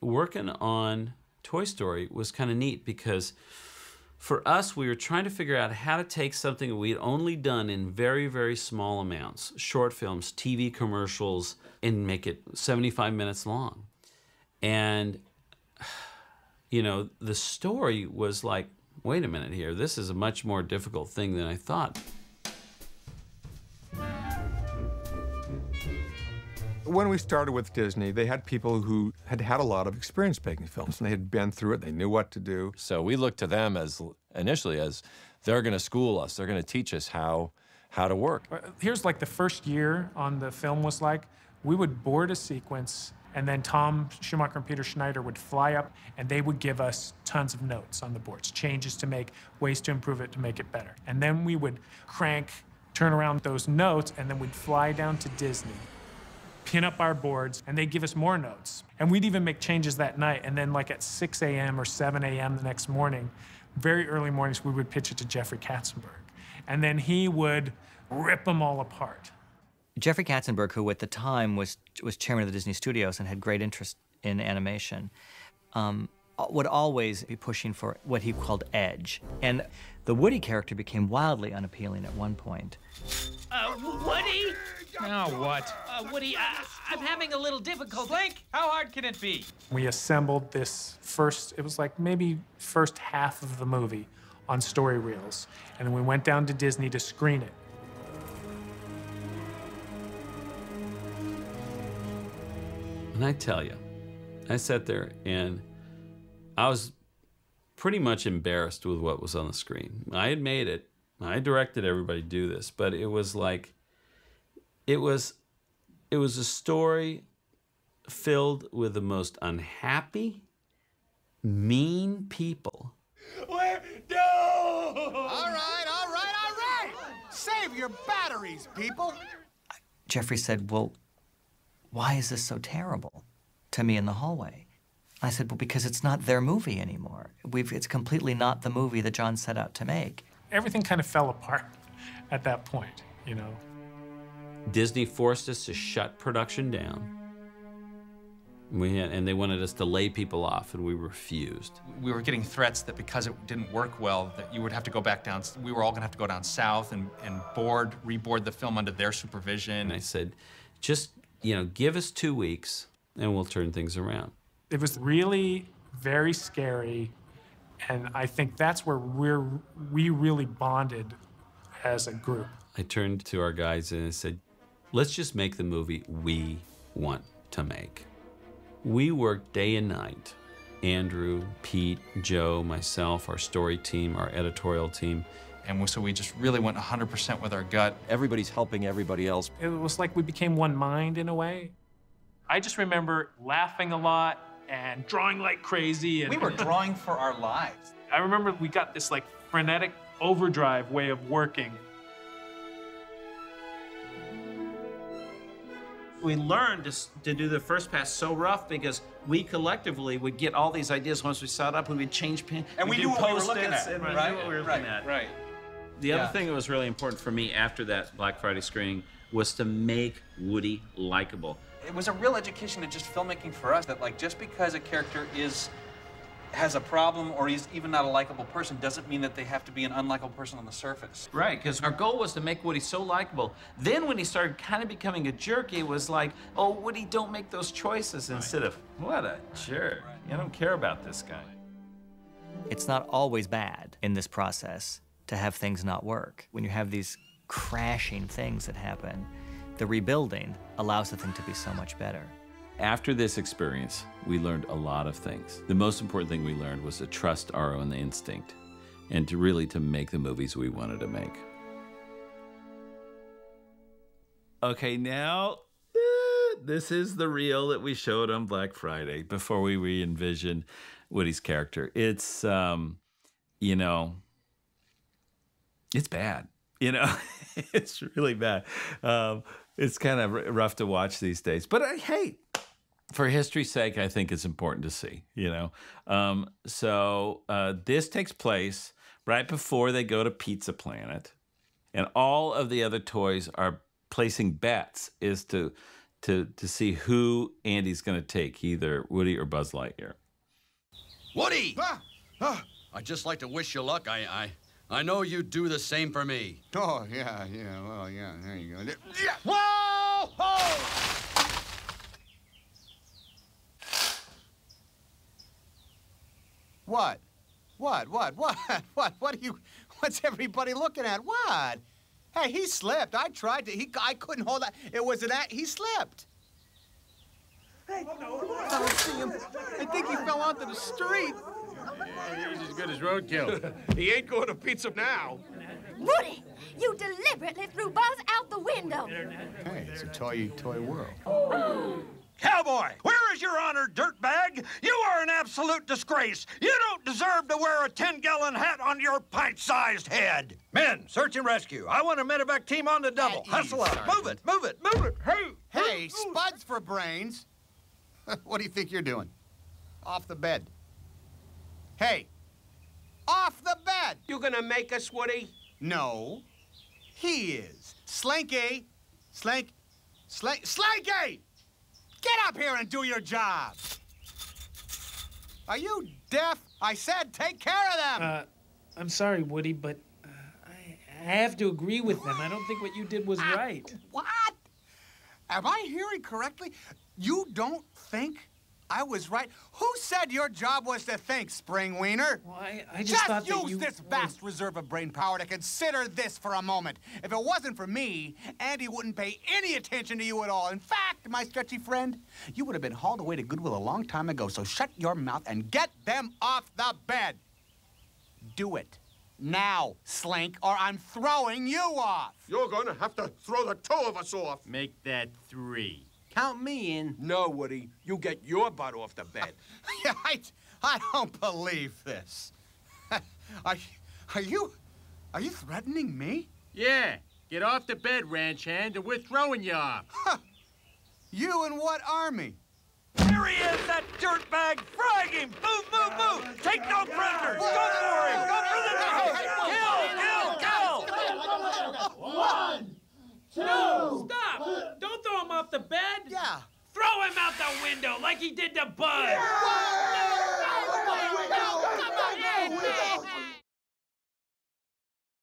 working on Toy Story was kind of neat because for us, we were trying to figure out how to take something we'd only done in very, very small amounts short films, TV commercials and make it 75 minutes long. And, you know, the story was like, wait a minute here, this is a much more difficult thing than I thought. When we started with Disney, they had people who had had a lot of experience making films, and they had been through it. They knew what to do. So we looked to them as initially as they're going to school us. They're going to teach us how how to work. Uh, here's like the first year on the film was like we would board a sequence and then Tom Schumacher and Peter Schneider would fly up and they would give us tons of notes on the boards, changes to make, ways to improve it to make it better. And then we would crank, turn around those notes, and then we'd fly down to Disney pin up our boards, and they'd give us more notes. And we'd even make changes that night. And then, like at 6 a.m. or 7 a.m. the next morning, very early mornings, we would pitch it to Jeffrey Katzenberg. And then he would rip them all apart. Jeffrey Katzenberg, who at the time was, was chairman of the Disney Studios and had great interest in animation, um, would always be pushing for what he called edge. And the Woody character became wildly unappealing at one point. Uh, Woody? Now what? Uh, Woody, I, I'm having a little difficulty. Slink, how hard can it be? We assembled this first, it was like maybe first half of the movie on story reels. And then we went down to Disney to screen it. And I tell you, I sat there and I was pretty much embarrassed with what was on the screen. I had made it. I directed everybody do this, but it was like it was it was a story filled with the most unhappy, mean people. Where? No! All right, all right, all right! Save your batteries, people! Jeffrey said, Well, why is this so terrible? to me in the hallway. I said, Well, because it's not their movie anymore. We've, it's completely not the movie that John set out to make. Everything kind of fell apart at that point, you know. Disney forced us to shut production down. We had, and they wanted us to lay people off, and we refused. We were getting threats that because it didn't work well, that you would have to go back down. We were all going to have to go down south and, and board, reboard the film under their supervision. And I said, just, you know, give us two weeks, and we'll turn things around. It was really very scary, and I think that's where we're, we really bonded as a group. I turned to our guys and I said, let's just make the movie we want to make. We worked day and night. Andrew, Pete, Joe, myself, our story team, our editorial team. And so we just really went 100% with our gut. Everybody's helping everybody else. It was like we became one mind in a way. I just remember laughing a lot and drawing like crazy. And we were drawing for our lives. I remember we got this like frenetic overdrive way of working. We learned to, to do the first pass so rough because we collectively would get all these ideas once we saw it up and we'd change pin. And we knew what we were looking at. And right, we knew what we were right, at. Right. The Yeah. other thing that was really important for me after that Black Friday screening was to make Woody likable. It was a real education in just filmmaking for us that like just because a character is has a problem or he's even not a likable person doesn't mean that they have to be an unlikable person on the surface. Right, because our goal was to make Woody so likable. Then when he started kind of becoming a jerk, it was like, oh, Woody, don't make those choices instead of, what a jerk. I don't care about this guy. It's not always bad in this process to have things not work. When you have these crashing things that happen, the rebuilding allows the thing to be so much better. After this experience, we learned a lot of things. The most important thing we learned was to trust our own instinct and to really to make the movies we wanted to make. Okay, now eh, this is the reel that we showed on Black Friday before we re-envisioned Woody's character. It's um, you know, it's bad. You know, it's really bad. Um, it's kind of r- rough to watch these days. But I, hey, for history's sake, I think it's important to see. You know, um, so uh, this takes place right before they go to Pizza Planet, and all of the other toys are placing bets is to to to see who Andy's going to take, either Woody or Buzz Lightyear. Woody! I'd just like to wish you luck. I, I, I know you'd do the same for me. Oh, yeah, yeah, well, yeah, there you go. Yeah. Whoa! Ho! What? What? What? What? What? What are you? What's everybody looking at? What? Hey, he slipped. I tried to. He. I couldn't hold that. It was an act. He slipped. Hey, I don't see him. I think he fell onto the street. Yeah, he's as good as roadkill. he ain't going to pizza now. Woody, you deliberately threw Buzz out the window. Hey, it's a toy, toy world. Cowboy, where is your honor, dirtbag? You are an absolute disgrace. You don't deserve to wear a 10-gallon hat on your pint-sized head. Men, search and rescue. I want a medevac team on the double. Hustle up. Move it, move it, move it. Hey! Hey, spuds for brains. what do you think you're doing? Off the bed. Hey, off the bed. You gonna make us, Woody? No, he is. Slinky, Slink, Slink, Slinky! Get up here and do your job. Are you deaf? I said take care of them. Uh, I'm sorry, Woody, but uh, I, I have to agree with them. I don't think what you did was right. What? Am I hearing correctly? You don't think I was right? Who said your job was to think, Spring Wiener? Well, I, I just, thought that use you this vast reserve of brain power to consider this for a moment. If it wasn't for me, Andy wouldn't pay any attention to you at all. In fact, my stretchy friend, you would have been hauled away to Goodwill a long time ago. So shut your mouth and get them off the bed. Do it. Now, Slink, or I'm throwing you off. You're gonna have to throw the two of us off. Make that three. Count me in. No, Woody. You get your butt off the bed. I, I don't believe this. Are, are you, are you threatening me? Yeah. Get off the bed, ranch hand, and we're throwing you off. You and what army? There he is, that dirtbag. Frag him. Move, move, move. Take no prisoners. Go for him. Go for the kill, kill, kill. One, two. Stop! Don't throw him off the bed. Yeah. Throw him out the window like he did to Buzz. Whoa!